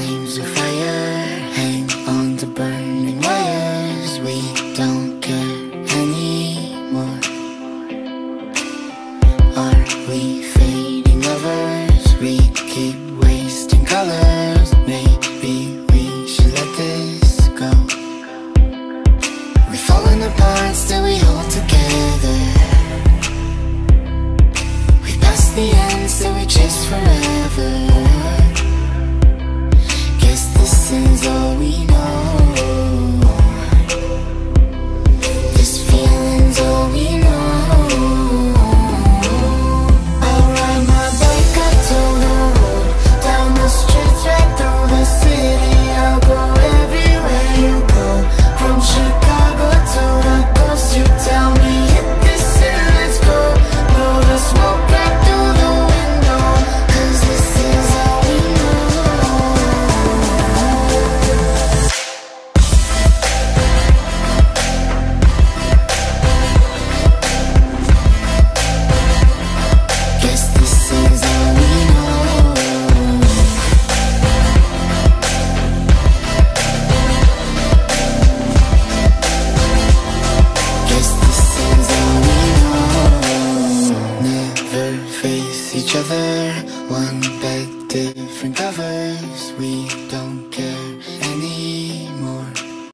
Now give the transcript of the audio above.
flames of fire hang on the burning wires. We don't care anymore. Are we fading lovers? We keep wasting colors. Maybe we should let this go. We're falling apart, still we hold together. each other One bed, different covers. We don't